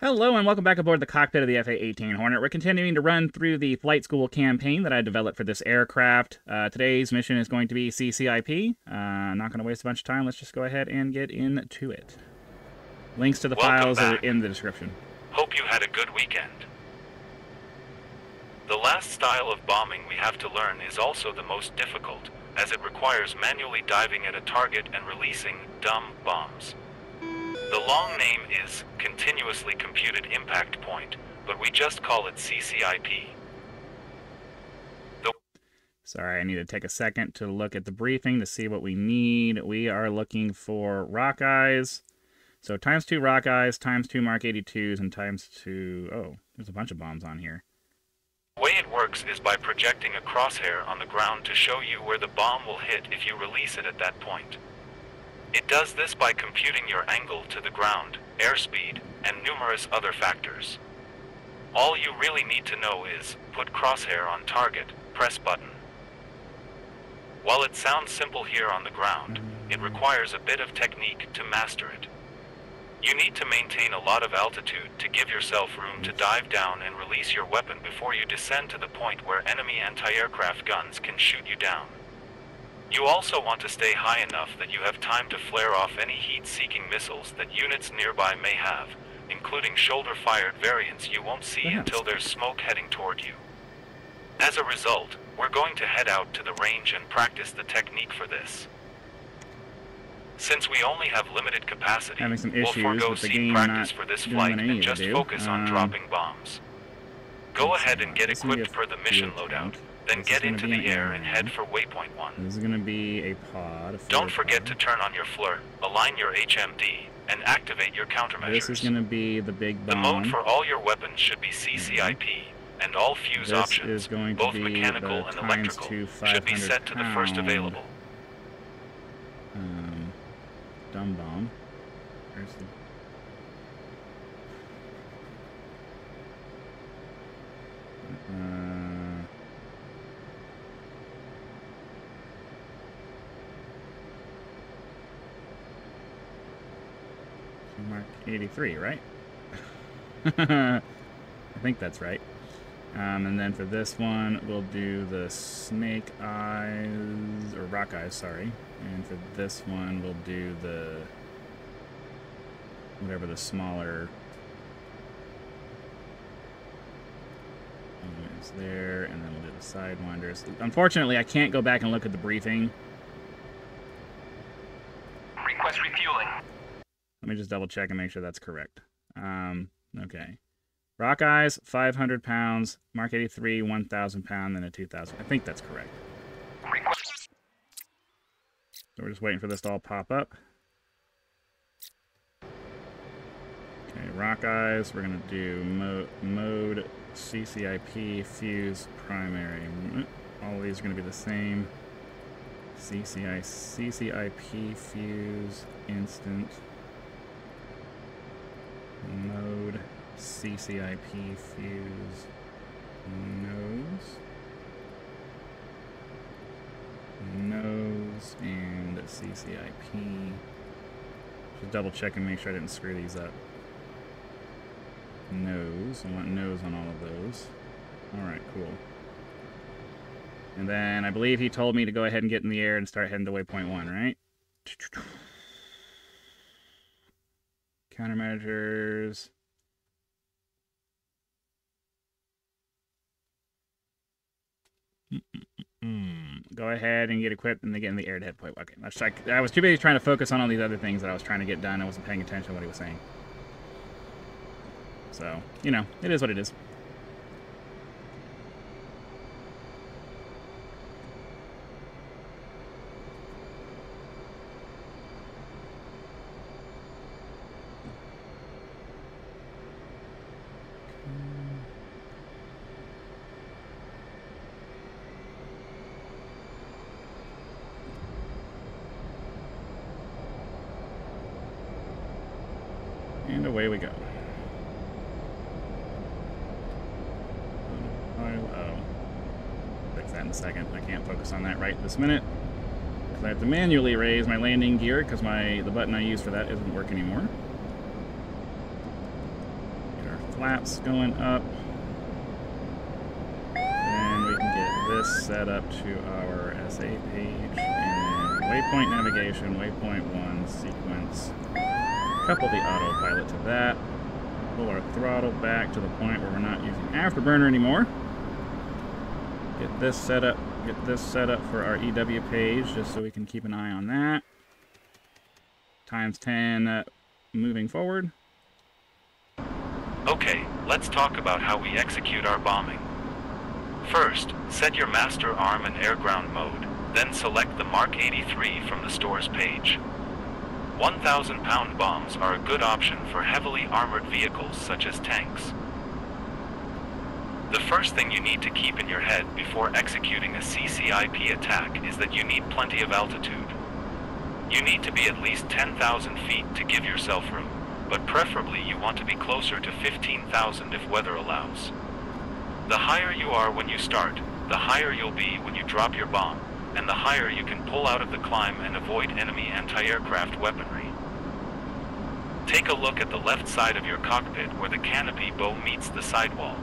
Hello and welcome back aboard the cockpit of the FA-18 Hornet. We're continuing to run through the flight school campaign that I developed for this aircraft. Uh, today's mission is going to be CCIP. Uh, I'm not going to waste a bunch of time. Let's just go ahead and get into it. Links to the Welcome files are in the description. Hope you had a good weekend. The last style of bombing we have to learn is also the most difficult, as it requires manually diving at a target and releasing dumb bombs. The long name is Continuously Computed Impact Point, but we just call it CCIP. Sorry, I need to take a second to look at the briefing to see what we need. We are looking for rock eyes. So times two rock eyes, times two Mark 82s, and times two... Oh, there's a bunch of bombs on here. The way it works is by projecting a crosshair on the ground to show you where the bomb will hit if you release it at that point. It does this by computing your angle to the ground, airspeed, and numerous other factors. All you really need to know is put crosshair on target, press button. While it sounds simple here on the ground, it requires a bit of technique to master it. You need to maintain a lot of altitude to give yourself room to dive down and release your weapon before you descend to the point where enemy anti-aircraft guns can shoot you down. You also want to stay high enough that you have time to flare off any heat-seeking missiles that units nearby may have, including shoulder-fired variants you won't see until there's smoke heading toward you. As a result, we're going to head out to the range and practice the technique for this. Since we only have limited capacity, we'll forego with the seat game practice for this flight what I need and just do. focus on Um, dropping bombs. Go ahead and get This is gonna be equipped for the mission loadout. Then This get into the air and head for waypoint 1. This is going to be a pod. Don't forget pod. to turn on your FLIR, align your HMD, and activate your countermeasures. This is going to be the big bomb. The mode for all your weapons should be CCIP, and all fuse This options, is going to both be mechanical and electrical, should be set to the first available. Um, dumb bomb. Where's the... Uh, Mark 83, right? I think that's right. Um, and then for this one, we'll do the snake eyes, or rock eyes, sorry. And for this one, we'll do the, whatever the smaller is there, and then we'll do the sidewinders. Unfortunately, I can't go back and look at the briefing. Let me just double check and make sure that's correct. Um, okay. Rock Eyes, 500 pounds. Mark 83, 1,000 pound, then a 2,000. I think that's correct. So we're just waiting for this to all pop up. Okay, Rock Eyes. We're going to do mo mode CCIP fuse primary. All these are going to be the same. CCI, CCIP fuse instant. Mode CCIP fuse nose. Nose and CCIP. Just double check and make sure I didn't screw these up. Nose. I want nose on all of those. Alright, cool. And then I believe he told me to go ahead and get in the air and start heading to waypoint one, right? Countermeasures. Mm, go ahead and get equipped and then get in the air to head point. Okay, let's check. I was too busy trying to focus on all these other things that I was trying to get done. I wasn't paying attention to what he was saying. So, you know, it is what it is. And away we go. Oh, oh. That in a second. I can't focus on that right this minute. 'Cause I have to manually raise my landing gear because my the button I use for that isn't working anymore. Get our flaps going up. And we can get this set up to our SA page. And waypoint navigation, waypoint one, sequence. Couple the autopilot to that. Pull our throttle back to the point where we're not using afterburner anymore. Get this set up, get this set up for our EW page, just so we can keep an eye on that. Times 10 uh, moving forward. Okay, let's talk about how we execute our bombing. First, set your master arm in air-ground mode, then select the Mark 83 from the store's page. 1,000 pound bombs are a good option for heavily armored vehicles such as tanks. The first thing you need to keep in your head before executing a CCIP attack is that you need plenty of altitude. You need to be at least 10,000 feet to give yourself room, but preferably you want to be closer to 15,000 if weather allows. The higher you are when you start, the higher you'll be when you drop your bomb, and the higher you can pull out of the climb and avoid enemy anti-aircraft weaponry. Take a look at the left side of your cockpit where the canopy bow meets the sidewall.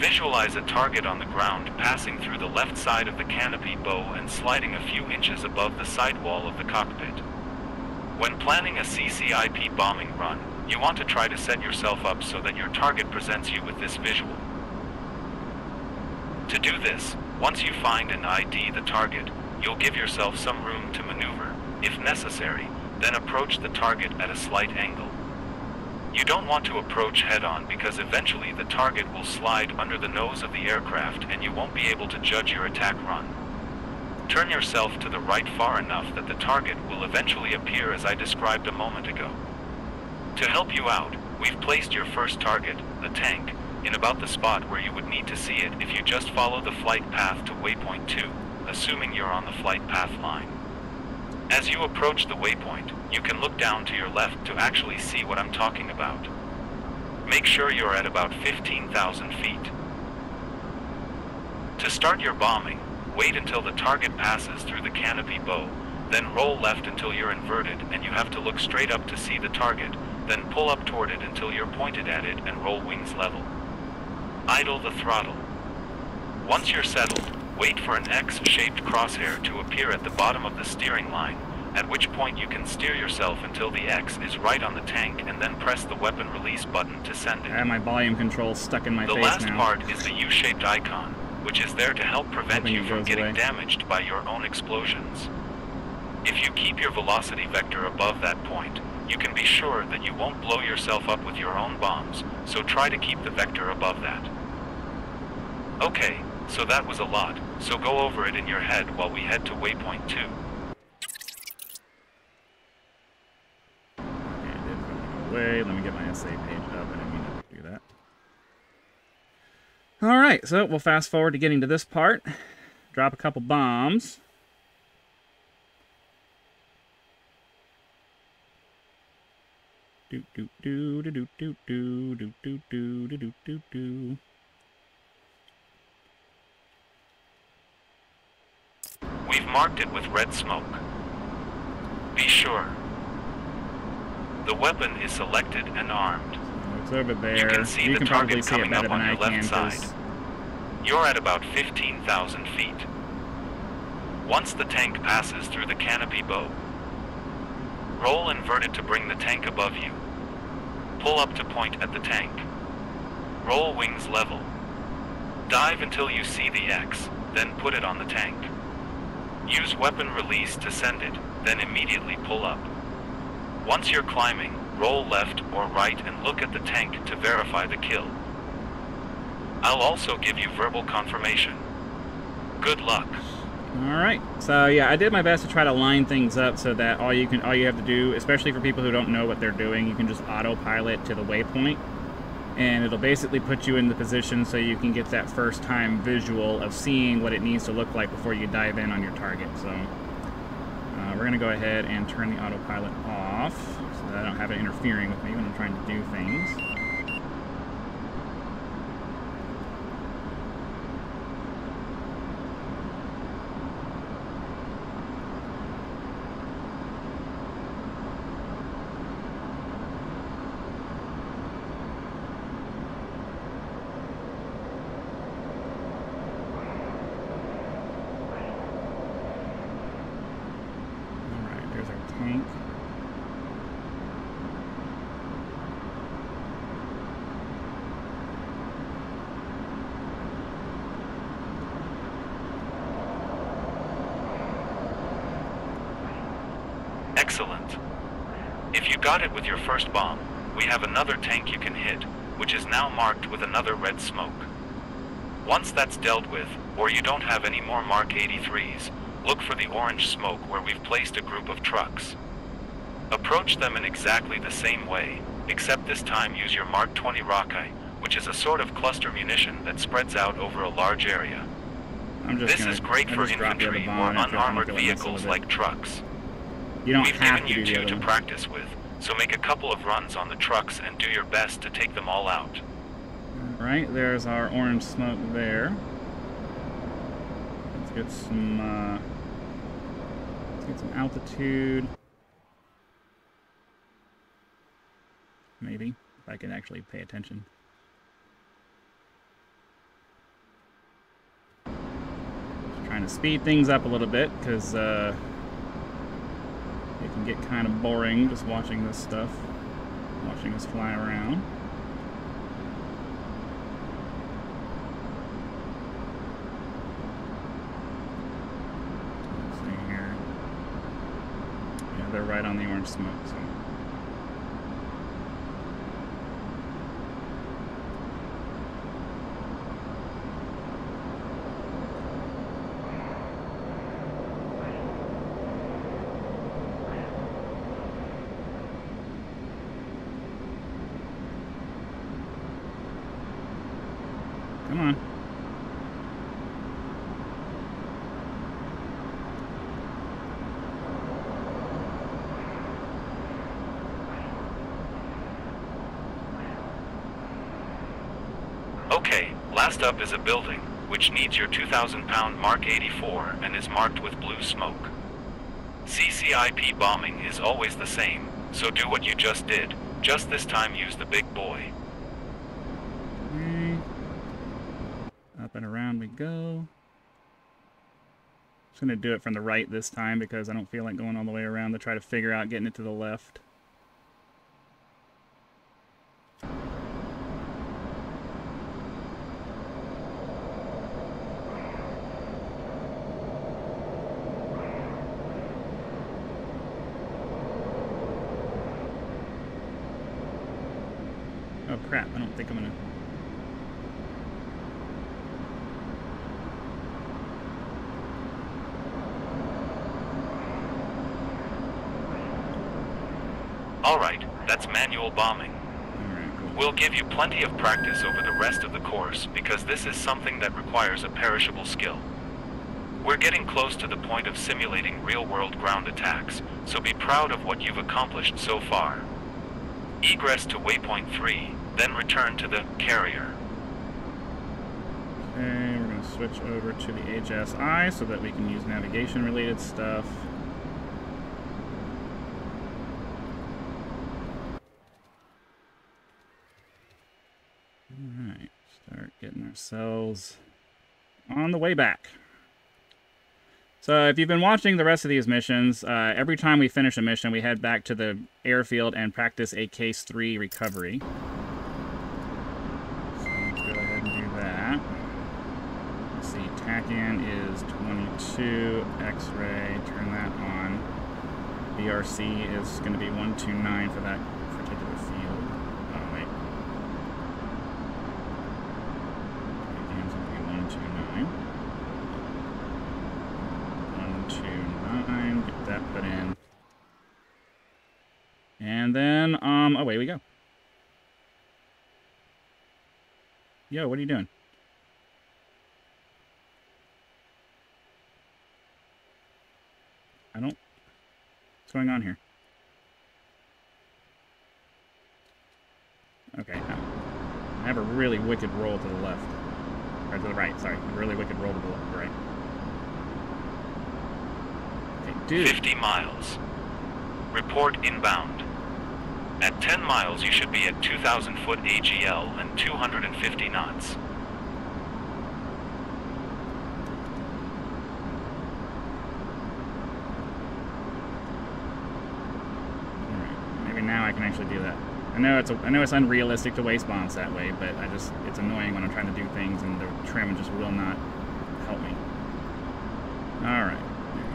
Visualize a target on the ground passing through the left side of the canopy bow and sliding a few inches above the sidewall of the cockpit. When planning a CCIP bombing run, you want to try to set yourself up so that your target presents you with this visual. To do this, once you find and ID the target, you'll give yourself some room to maneuver, if necessary, then approach the target at a slight angle. You don't want to approach head-on because eventually the target will slide under the nose of the aircraft and you won't be able to judge your attack run. Turn yourself to the right far enough that the target will eventually appear as I described a moment ago. To help you out, we've placed your first target, the tank, in about the spot where you would need to see it if you just follow the flight path to waypoint 2, assuming you're on the flight path line. As you approach the waypoint, you can look down to your left to actually see what I'm talking about. Make sure you're at about 15,000 feet. To start your bombing, wait until the target passes through the canopy bow, then roll left until you're inverted and you have to look straight up to see the target, then pull up toward it until you're pointed at it and roll wings level. Idle the throttle. Once you're settled, wait for an X-shaped crosshair to appear at the bottom of the steering line, at which point you can steer yourself until the X is right on the tank and then press the weapon release button to send it. I have my volume control stuck in my The face last now. part is the U-shaped icon, which is there to help prevent you from getting away. damaged by your own explosions. If you keep your velocity vector above that point, you can be sure that you won't blow yourself up with your own bombs, so try to keep the vector above that. Okay, so that was a lot, so go over it in your head while we head to waypoint 2. Okay, it did go away. Let me get my SA page up. I didn't mean to do that. All right, so we'll fast forward to getting to this part. Drop a couple bombs. Do do do do do do do do do do do do do do. We've marked it with red smoke. Be sure. The weapon is selected and armed. It's over there. You can see the probably target coming up on your left can. side. You're at about 15,000 feet. Once the tank passes through the canopy bow, roll inverted to bring the tank above you. Pull up to point at the tank. Roll wings level. Dive until you see the X, then put it on the tank. Use weapon release to send it, then immediately pull up. Once you're climbing, roll left or right and look at the tank to verify the kill. I'll also give you verbal confirmation. Good luck. All right. So yeah, I did my best to try to line things up so that all you can all you have to do, especially for people who don't know what they're doing, you can just autopilot to the waypoint, and it'll basically put you in the position so you can get that first time visual of seeing what it needs to look like before you dive in on your target. So uh, we're gonna go ahead and turn the autopilot off so that I don't have it interfering with me when I'm trying to do things. Excellent. If you got it with your first bomb, we have another tank you can hit, which is now marked with another red smoke. Once that's dealt with, or you don't have any more Mark 83s, look for the orange smoke where we've placed a group of trucks. Approach them in exactly the same way, except this time use your Mark 20 rockeye, which is a sort of cluster munition that spreads out over a large area. I'm This gonna, is great I for just dropped the other infantry or unarmored feel like messing vehicles like trucks. You don't We've have given to you do the two to practice with, so make a couple of runs on the trucks and do your best to take them all out. Right, there's our orange smoke there. Let's get some, uh, let's get some altitude. Maybe, if I can actually pay attention. Just trying to speed things up a little bit, because, uh, it can get kind of boring just watching this stuff, watching us fly around. Let's see here. Yeah, they're right on the orange smoke. So. Come on. Okay, last up is a building, which needs your 2,000 pound Mark 84 and is marked with blue smoke. CCIP bombing is always the same, so do what you just did, just this time use the big boy. Okay. Up and around we go. Just gonna do it from the right this time because I don't feel like going all the way around to try to figure out getting it to the left. Oh crap, I don't think I'm gonna Alright, that's manual bombing. Cool. We'll give you plenty of practice over the rest of the course because this is something that requires a perishable skill. We're getting close to the point of simulating real-world ground attacks, so be proud of what you've accomplished so far. Egress to waypoint 3, then return to the carrier. Okay, we're gonna switch over to the HSI so that we can use navigation related stuff. Alright, start getting ourselves on the way back. So if you've been watching the rest of these missions, uh, every time we finish a mission, we head back to the airfield and practice a Case 3 recovery. So let's go ahead and do that. Let's see, TACAN is 22, X-ray, turn that on. BRC is going to be 129 for that particular field. Oh, wait. TACAN's going to be 129. 129, get that put in. And then, um, away we go. Yo, what are you doing? What's going on here? Okay, no. I have a really wicked roll to the left. Or to the right, sorry. A really wicked roll to the left, right. Okay, dude. 50 miles. Report inbound. At 10 miles, you should be at 2,000 foot AGL and 250 knots. actually do that. I know it's a, I know it's unrealistic to waste bombs that way, but I just it's annoying when I'm trying to do things and the trim just will not help me. All right. We go.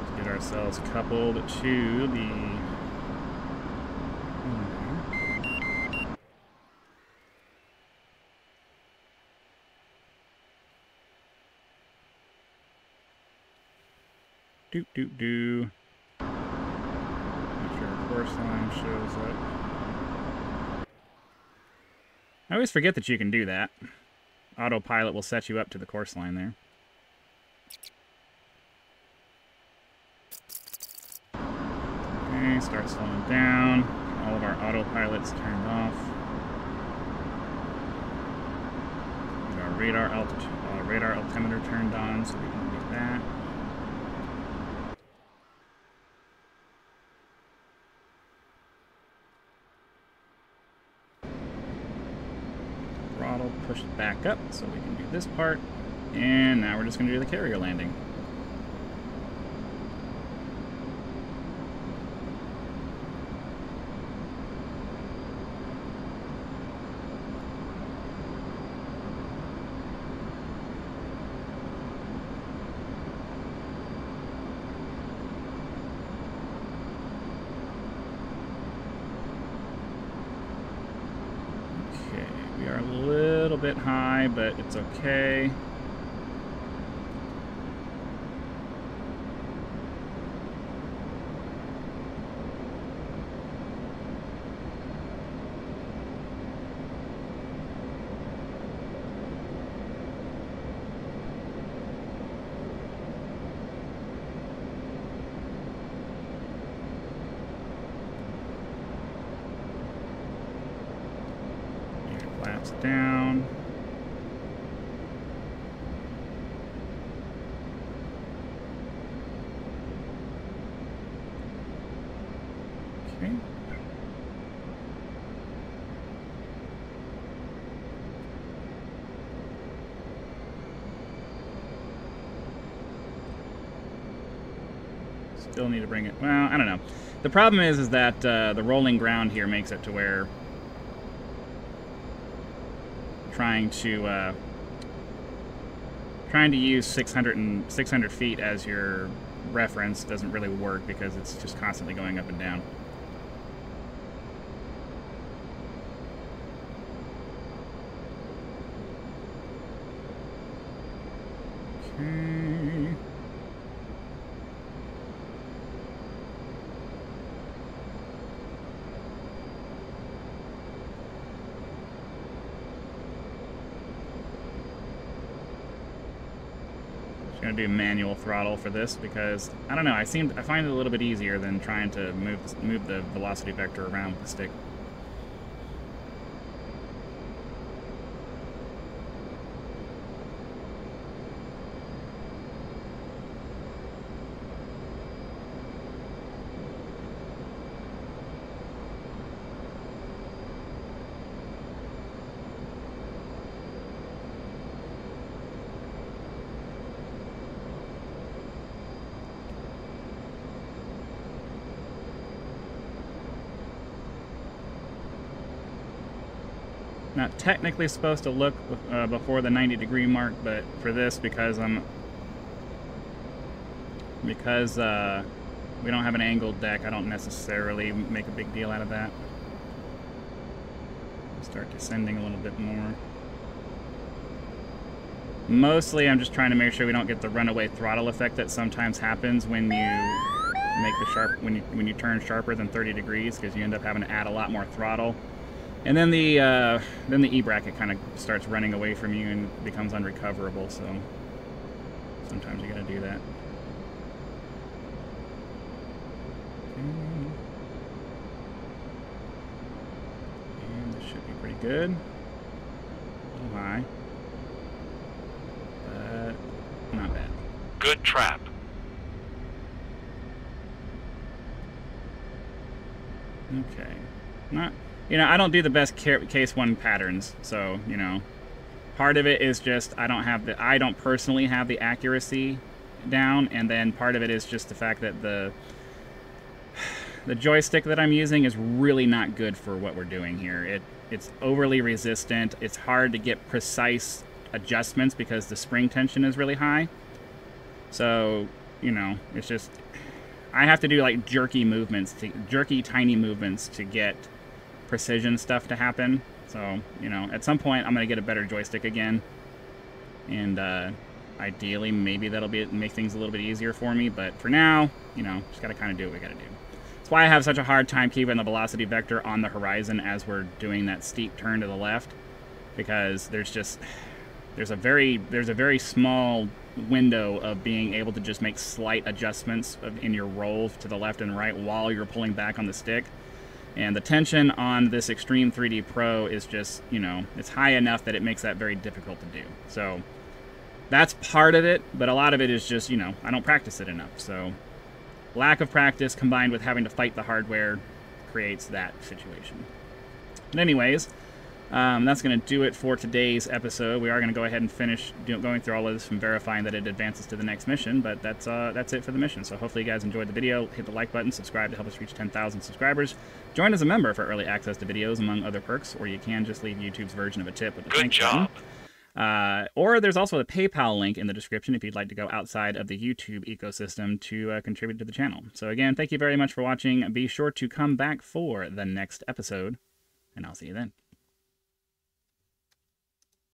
Let's get ourselves coupled to the Doot doot doo. Make sure our course line shows up. I always forget that you can do that. Autopilot will set you up to the course line there. Okay, start slowing down. All of our autopilots turned off. Our radar altitude, uh, radar altimeter turned on, so we can do that. Throttle, push it back up so we can do this part. And now we're just going to do the carrier landing. Okay, we are a little bit high, but it's okay. Down. Okay. Still need to bring it. Well, I don't know. The problem is, is that uh, the rolling ground here makes it to where trying to uh, trying to use 600 and 600 feet as your reference doesn't really work because it's just constantly going up and down. Okay. Just gonna do manual throttle for this because I don't know. I seem I find it a little bit easier than trying to move move the velocity vector around with the stick. Not technically supposed to look uh, before the 90 degree mark, but for this, because I'm because uh, we don't have an angled deck, I don't necessarily make a big deal out of that. Start descending a little bit more. Mostly, I'm just trying to make sure we don't get the runaway throttle effect that sometimes happens when you make the sharp when you when you turn sharper than 30 degrees, because you end up having to add a lot more throttle. And then the uh, then the E bracket kind of starts running away from you and becomes unrecoverable. So sometimes you got to do that. And this should be pretty good. Little high, but not bad. Good trap. Okay. Not, you know, I don't do the best case one patterns, so you know, part of it is just I don't have the I don't personally have the accuracy down, and then part of it is just the fact that the the joystick that I'm using is really not good for what we're doing here. It it's overly resistant. It's hard to get precise adjustments because the spring tension is really high. So, you know, it's just I have to do like jerky movements, to, jerky tiny movements to get precision stuff to happen. So, you know, at some point I'm going to get a better joystick again. And uh, ideally, maybe that'll be make things a little bit easier for me. But for now, you know, just got to kind of do what we got to do. That's why I have such a hard time keeping the velocity vector on the horizon as we're doing that steep turn to the left. Because there's just... There's a very there's a very small window of being able to just make slight adjustments in your roll to the left and right while you're pulling back on the stick. And the tension on this Extreme 3D Pro is just, you know, it's high enough that it makes that very difficult to do. So that's part of it, but a lot of it is just, you know, I don't practice it enough. So lack of practice combined with having to fight the hardware creates that situation. But anyways, um, that's going to do it for today's episode. We are going to go ahead and finish do, going through all of this and verifying that it advances to the next mission, but that's uh, that's it for the mission. So hopefully you guys enjoyed the video. Hit the like button, subscribe to help us reach 10,000 subscribers. Join as a member for early access to videos, among other perks, or you can just leave YouTube's version of a tip with the Good thanks job. button. Uh, or there's also a PayPal link in the description if you'd like to go outside of the YouTube ecosystem to uh, contribute to the channel. So again, thank you very much for watching. Be sure to come back for the next episode, and I'll see you then.